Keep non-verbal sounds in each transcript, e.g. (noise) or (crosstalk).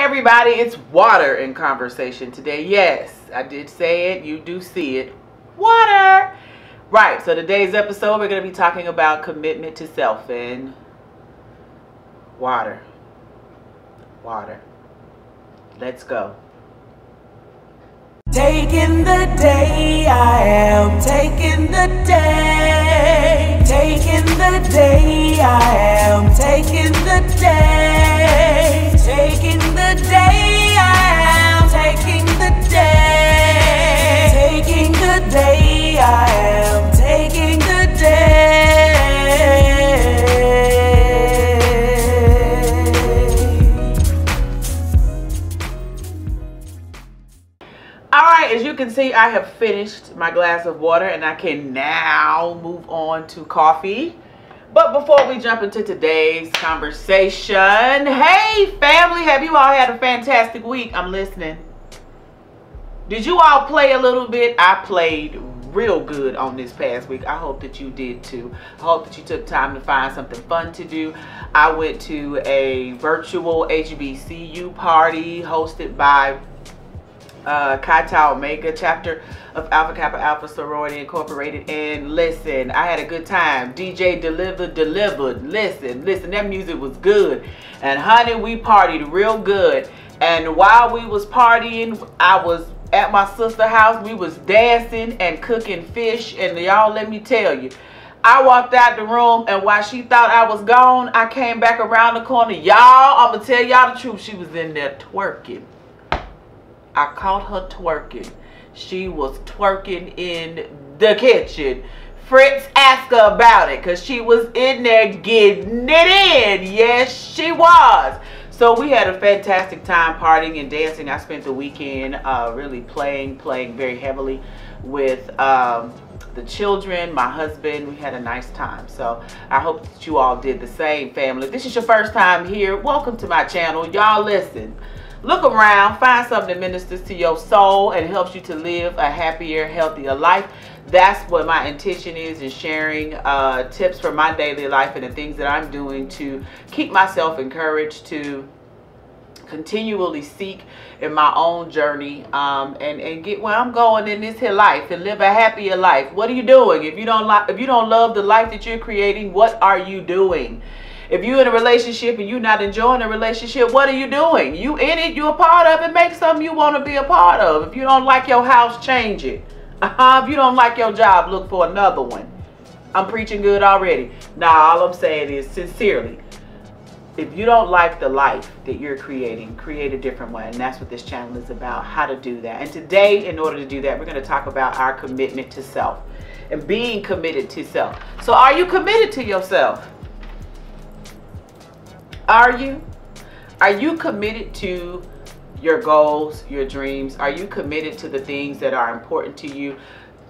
everybody, it's water in conversation today. Yes, I did say it. You do see it. Water. Right, so today's episode, we're going to be talking about commitment to self and water. Water. Let's go. Taking the day, I am taking the day. Taking the day, I am taking the day. Taking the day, I am taking the day. Taking the day, I am taking the day. All right, as you can see, I have finished my glass of water and I can now move on to coffee. But before we jump into today's conversation, hey family, have you all had a fantastic week? I'm listening. Did you all play a little bit? I played real good on this past week. I hope that you did too. I hope that you took time to find something fun to do. I went to a virtual HBCU party hosted by uh, Chi Tau Omega chapter of Alpha Kappa Alpha Sorority Incorporated. And listen, I had a good time. DJ delivered, delivered. Listen, listen, that music was good. And honey, we partied real good. And while we was partying, I was at my sister house. We was dancing and cooking fish. And y'all, let me tell you, I walked out the room and while she thought I was gone, I came back around the corner. Y'all, I'm going to tell y'all the truth. She was in there twerking. I caught her twerking. She was twerking in the kitchen. Fritz asked her about it because she was in there getting it in. Yes, she was. So we had a fantastic time partying and dancing. I spent the weekend uh, really playing, playing very heavily with um, the children, my husband. We had a nice time. So I hope that you all did the same, family. If this is your first time here, welcome to my channel. Y'all listen. Look around, find something that ministers to your soul and helps you to live a happier, healthier life. That's what my intention is in sharing uh, tips for my daily life and the things that I'm doing to keep myself encouraged to continually seek in my own journey um, and and get where I'm going in this here life and live a happier life. What are you doing? If you don't like, if you don't love the life that you're creating, what are you doing? If you're in a relationship and you're not enjoying the relationship, what are you doing? You in it, you a part of it, make something you want to be a part of. If you don't like your house, change it. (laughs) Uh-huh. If you don't like your job, look for another one. I'm preaching good already. Now, all I'm saying is sincerely, if you don't like the life that you're creating, create a different one. And that's what this channel is about, how to do that. And today, in order to do that, we're going to talk about our commitment to self and being committed to self. So are you committed to yourself? Are you? Are you committed to your goals, your dreams? Are you committed to the things that are important to you?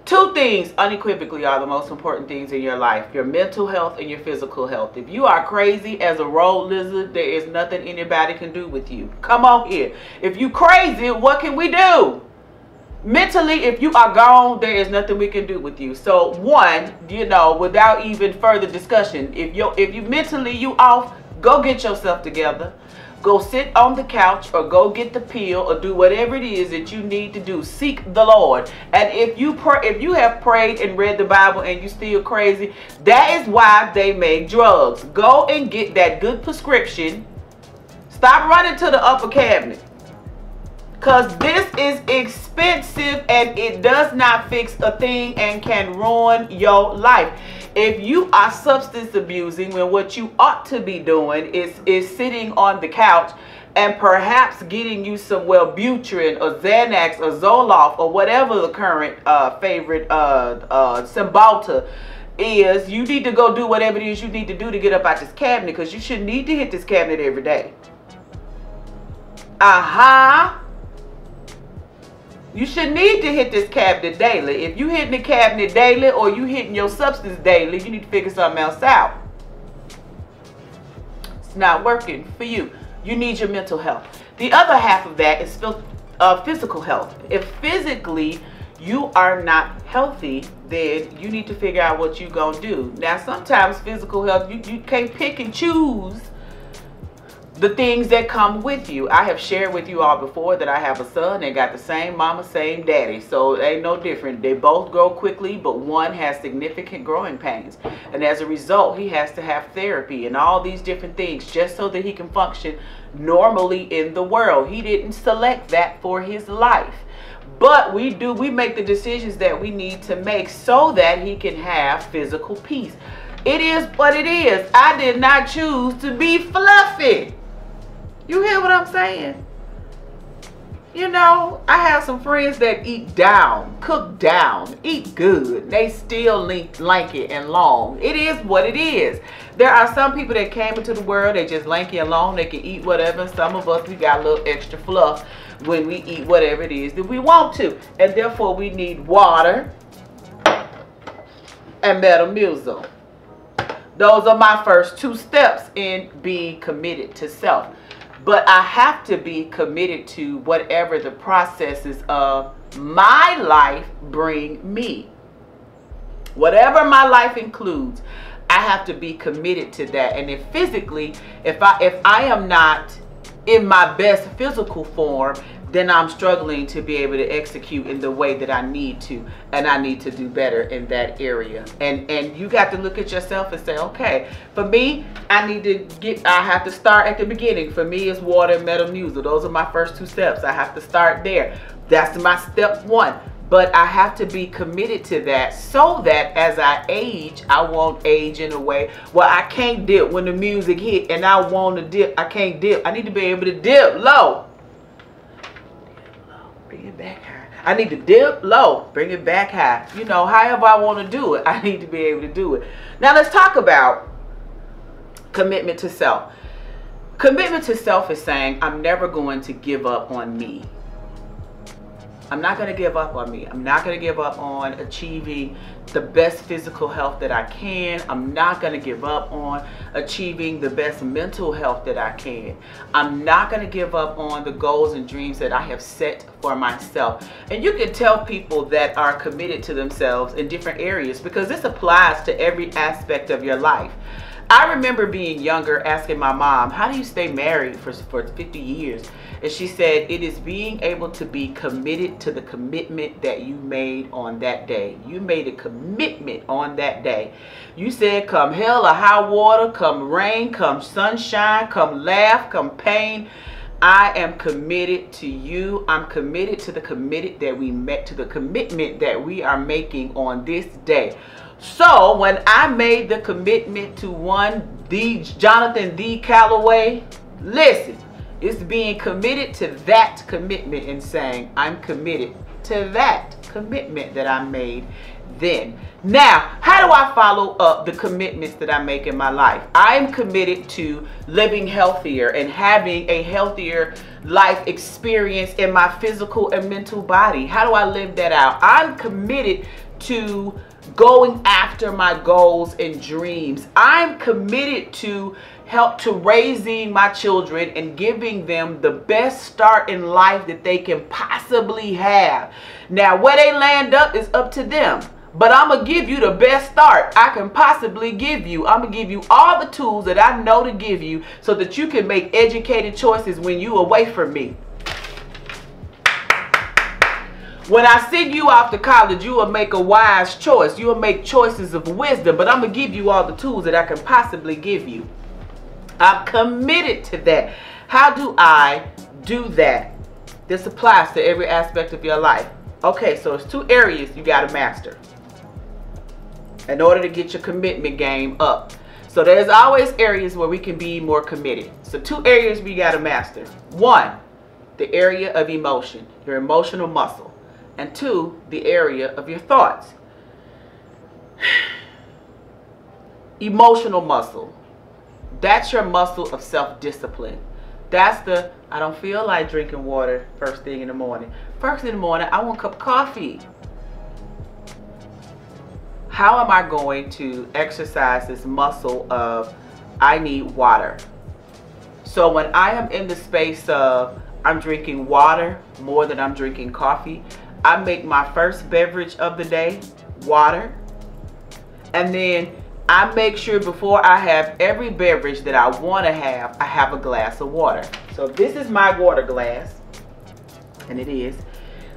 Two things unequivocally are the most important things in your life your mental health and your physical health. If you are crazy as a road lizard, there is nothing anybody can do with you. Come on here. If you crazy, what can we do? Mentally, if you are gone, there is nothing we can do with you. So, one, you know, without even further discussion, if you if you mentally you off, go get yourself together. Go sit on the couch or go get the pill or do whatever it is that you need to do. Seek the lord. And if you pray if you have prayed and read the bible and you still crazy that is why they make drugs. Go and get that good prescription. Stop running to the upper cabinet. Because this is expensive and it does not fix a thing and can ruin your life if you are substance abusing when what you ought to be doing is is sitting on the couch and perhaps getting you some Wellbutrin or Xanax or Zoloft or whatever the current uh, favorite uh, uh, Cymbalta is, you need to go do whatever it is you need to do to get up out this cabinet because you shouldn't need to hit this cabinet every day. Uh-huh. You should need to hit this cabinet daily. If you hitting the cabinet daily or you hitting your substance daily, you need to figure something else out. It's not working for you. You need your mental health. The other half of that is uh, physical health. If physically you are not healthy, then you need to figure out what you're going to do. Now, sometimes physical health, you, you can't pick and choose the things that come with you. I have shared with you all before that I have a son. They got the same mama, same daddy. So it ain't no different. They both grow quickly, but one has significant growing pains. And as a result, he has to have therapy and all these different things just so that he can function normally in the world. He didn't select that for his life. But we do, we make the decisions that we need to make so that he can have physical peace. It is what it is. I did not choose to be fluffy. You hear what I'm saying? You know, I have some friends that eat down, cook down, eat good. They still lanky and long. It is what it is. There are some people that came into the world, they just lanky and long. They can eat whatever. Some of us, we got a little extra fluff when we eat whatever it is that we want to. And therefore, we need water and Metamucil. Those are my first two steps in being committed to self but I have to be committed to whatever the processes of my life bring me. Whatever my life includes, I have to be committed to that. And if physically, if I if I am not in my best physical form, then I'm struggling to be able to execute in the way that I need to and I need to do better in that area. And and you got to look at yourself and say okay for me I need to get I have to start at the beginning. For me it's water and Metamucil those are my first two steps. I have to start there. That's my step one. But I have to be committed to that so that as I age, I won't age in a way where I can't dip when the music hit and I want to dip. I can't dip. I need to be able to dip low bring it back high. I need to dip low, bring it back high. You know, however I want to do it, (laughs) I need to be able to do it. Now let's talk about commitment to self. Commitment to self is saying, I'm never going to give up on me. I'm not to give up on me. I'm not to give up on achieving the best physical health that I can. I'm not to give up on achieving the best mental health that I can. I'm not to give up on the goals and dreams that I have set for myself. And you can tell people that are committed to themselves in different areas because this applies to every aspect of your life. I remember being younger asking my mom, how do you stay married for, for 50 years? And she said, it is being able to be committed to the commitment that you made on that day. You made a commitment on that day. You said, come hell or high water, come rain, come sunshine, come laugh, come pain. I am committed to you. I'm committed to the committed that we met, to the commitment that we are making on this day. So when I made the commitment to one D Jonathan D. Calloway, listen, it's being committed to that commitment and saying, I'm committed to that commitment that I made then. Now, how do I follow up the commitments that I make in my life? I'm committed to living healthier and having a healthier life experience in my physical and mental body. How do I live that out? I'm committed to going after my goals and dreams. I'm committed to help to raising my children and giving them the best start in life that they can possibly have. Now, where they land up is up to them. But I'm going to give you the best start I can possibly give you. I'm going to give you all the tools that I know to give you so that you can make educated choices when you away from me. When I send you off to college, you will make a wise choice. You will make choices of wisdom, but I'm going to give you all the tools that I can possibly give you. I'm committed to that. How do I do that? This applies to every aspect of your life. Okay, so it's two areas you got to master in order to get your commitment game up. So there's always areas where we can be more committed. So two areas we got to master. One, the area of emotion, your emotional muscle. And two, the area of your thoughts. (sighs) emotional muscle. That's your muscle of self-discipline. That's the, I don't feel like drinking water first thing in the morning. First in the morning, I want a cup of coffee. How am I going to exercise this muscle of I need water? So when I am in the space of I'm drinking water more than I'm drinking coffee, I make my first beverage of the day water. And then I make sure before I have every beverage that I want to have, I have a glass of water. So this is my water glass, and it is.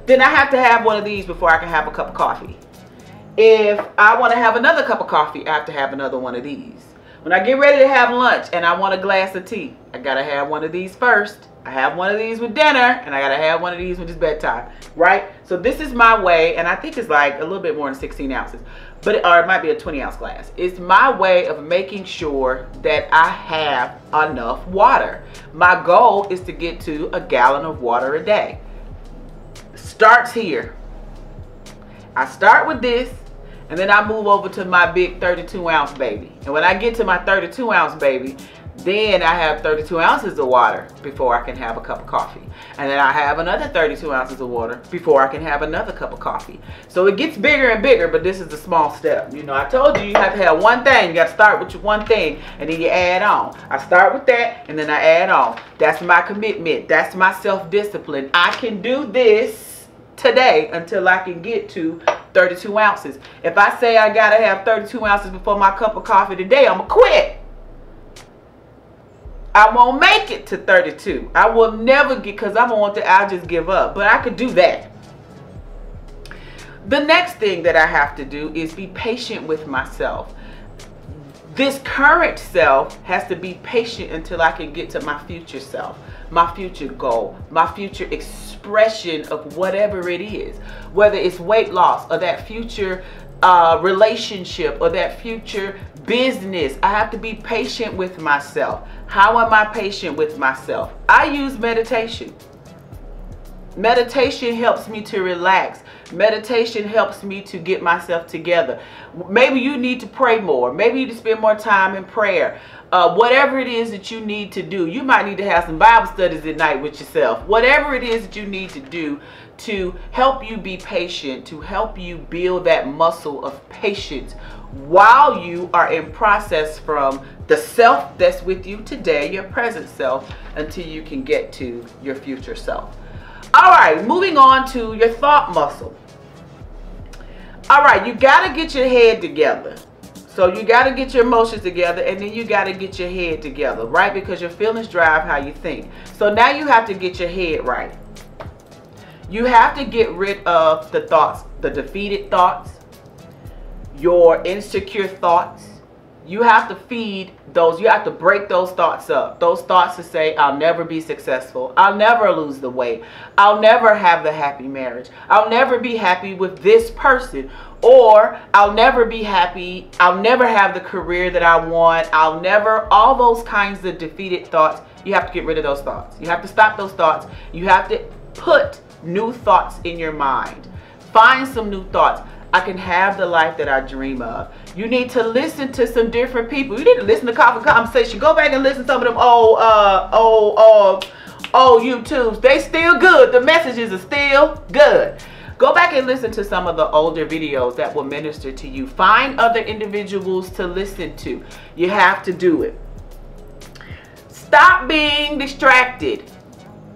Then I have to have one of these before I can have a cup of coffee. If I want to have another cup of coffee, I have to have another one of these. When I get ready to have lunch and I want a glass of tea, I gotta have one of these first. I have one of these with dinner and I gotta have one of these when it's bedtime, right? So this is my way, and I think it's like a little bit more than 16 ounces but or it might be a 20 ounce glass. It's my way of making sure that I have enough water. My goal is to get to a gallon of water a day. Starts here. I start with this and then I move over to my big 32 ounce baby. And when I get to my 32 ounce baby, then I have 32 ounces of water before I can have a cup of coffee. And then I have another 32 ounces of water before I can have another cup of coffee. So it gets bigger and bigger, but this is a small step. You know, I told you you have to have one thing. You got to start with your one thing and then you add on. I start with that and then I add on. That's my commitment. That's my self-discipline. I can do this today until I can get to 32 ounces. If I say I got to have 32 ounces before my cup of coffee today, I'm going to quit. I won't make it to 32. I will never get, because I want to, I'll just give up. But I could do that. The next thing that I have to do is be patient with myself. This current self has to be patient until I can get to my future self, my future goal, my future expression of whatever it is. Whether it's weight loss or that future uh, relationship or that future business. I have to be patient with myself. How am I patient with myself? I use meditation. Meditation helps me to relax. Meditation helps me to get myself together. Maybe you need to pray more. Maybe you need to spend more time in prayer. Uh, whatever it is that you need to do. You might need to have some Bible studies at night with yourself. Whatever it is that you need to do to help you be patient, to help you build that muscle of patience while you are in process from the self that's with you today, your present self, until you can get to your future self. All right, moving on to your thought muscle. All right, you got to get your head together. So you got to get your emotions together and then you got to get your head together, right? Because your feelings drive how you think. So now you have to get your head right. You have to get rid of the thoughts, the defeated thoughts, your insecure thoughts. You have to feed those, you have to break those thoughts up. Those thoughts to say, I'll never be successful. I'll never lose the weight. I'll never have the happy marriage. I'll never be happy with this person. Or I'll never be happy. I'll never have the career that I want. I'll never, all those kinds of defeated thoughts. You have to get rid of those thoughts. You have to stop those thoughts. You have to put new thoughts in your mind. Find some new thoughts. I can have the life that I dream of. You need to listen to some different people. You need to listen to Coffee Conversation. Go back and listen to some of them old, uh, old, uh, old YouTubes. They still good. The messages are still good. Go back and listen to some of the older videos that will minister to you. Find other individuals to listen to. You have to do it. Stop being distracted.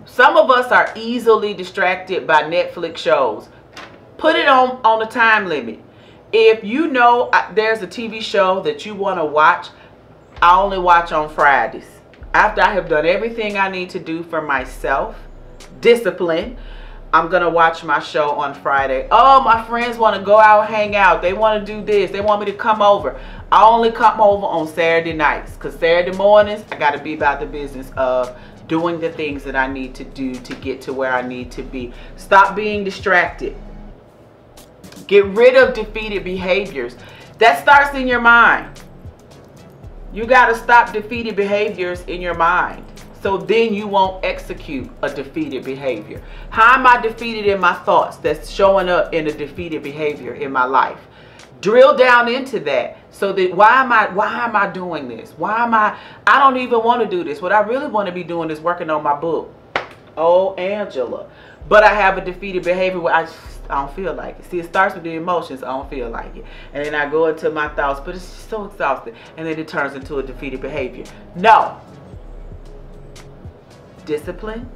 Some of us are easily distracted by Netflix shows. Put it on, on a time limit. If you know uh, there's a TV show that you want to watch, I only watch on Fridays. After I have done everything I need to do for myself, discipline, I'm to watch my show on Friday. Oh, my friends want to go out, hang out. They want to do this. They want me to come over. I only come over on Saturday nights because Saturday mornings, I got to be about the business of doing the things that I need to do to get to where I need to be. Stop being distracted. Get rid of defeated behaviors. That starts in your mind. You got to stop defeated behaviors in your mind. So then you won't execute a defeated behavior. How am I defeated in my thoughts that's showing up in a defeated behavior in my life? Drill down into that so that why am I why am I doing this? Why am I I don't even want to do this. What I really want to be doing is working on my book. Oh, Angela. But I have a defeated behavior where I I don't feel like it. See, it starts with the emotions. I don't feel like it. And then I go into my thoughts, but it's just so exhausted. And then it turns into a defeated behavior. No. Discipline,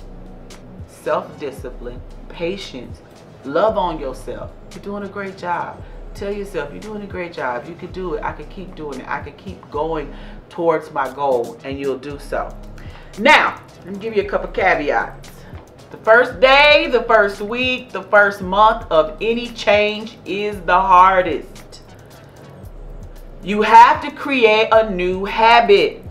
self-discipline, patience, love on yourself. You're doing a great job. Tell yourself you're doing a great job. You can do it. I can keep doing it. I can keep going towards my goal, and you'll do so. Now, let me give you a couple caveats. The first day, the first week, the first month of any change is the hardest. You have to create a new habit.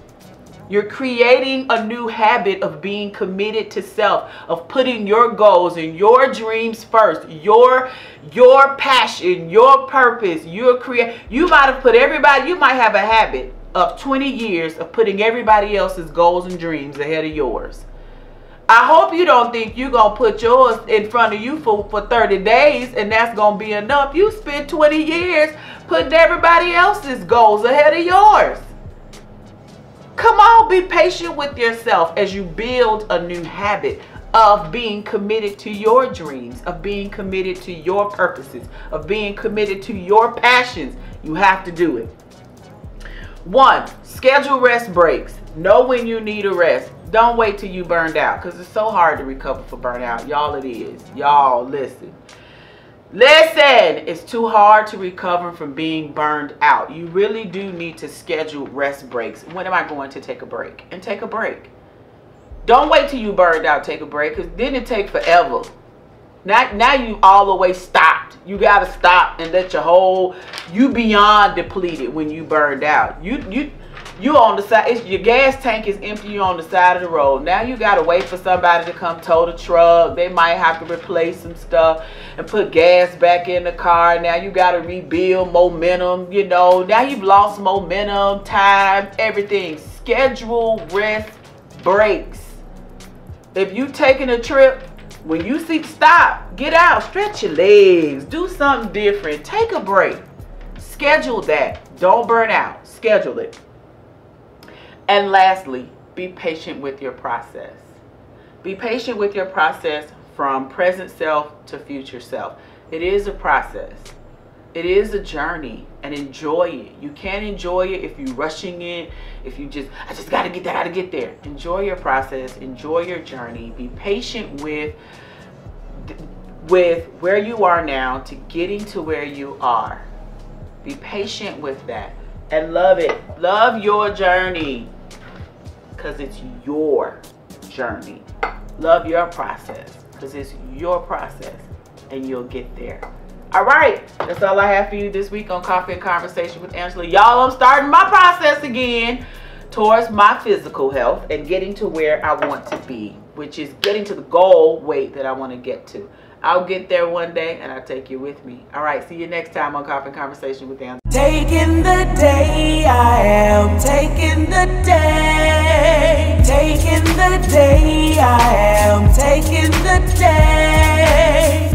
You're creating a new habit of being committed to self, of putting your goals and your dreams first, your your passion, your purpose, your create. You might have put everybody, you might have a habit of 20 years of putting everybody else's goals and dreams ahead of yours. I hope you don't think you're going to put yours in front of you for, for 30 days and that's going to be enough. You spent 20 years putting everybody else's goals ahead of yours. Come on, be patient with yourself as you build a new habit of being committed to your dreams, of being committed to your purposes, of being committed to your passions. You have to do it. One, schedule rest breaks. Know when you need a rest. Don't wait till you burned out because it's so hard to recover for burnout. Y'all, it is. Y'all, listen. Listen, it's too hard to recover from being burned out. You really do need to schedule rest breaks. When am I going to take a break? And take a break. Don't wait till you burned out, take a break, because then it take forever. Now, now you all the way stopped. You gotta stop and let your whole you beyond depleted when you burned out. You you you on the side, your gas tank is empty, you on the side of the road. Now you gotta wait for somebody to come tow the truck. They might have to replace some stuff and put gas back in the car. Now you gotta rebuild momentum, you know. Now you've lost momentum, time, everything. Schedule rest breaks. If you taking a trip, when you see stop, get out, stretch your legs, do something different, take a break. Schedule that. Don't burn out. Schedule it. And lastly, be patient with your process. Be patient with your process from present self to future self. It is a process. It is a journey and enjoy it. You can't enjoy it if you're rushing it, if you just, I just got to get there, got to get there. Enjoy your process, enjoy your journey. Be patient with with where you are now to getting to where you are. Be patient with that and love it. Love your journey because it's your journey. Love your process because it's your process and you'll get there. All right, that's all I have for you this week on Coffee and Conversation with Angela. Y'all, I'm starting my process again towards my physical health and getting to where I want to be, which is getting to the goal weight that I want to get to. I'll get there one day and I'll take you with me. All right, see you next time on Coffee Conversation with Angela. Taking the day, I am taking the day. Taking the day, I am taking the day.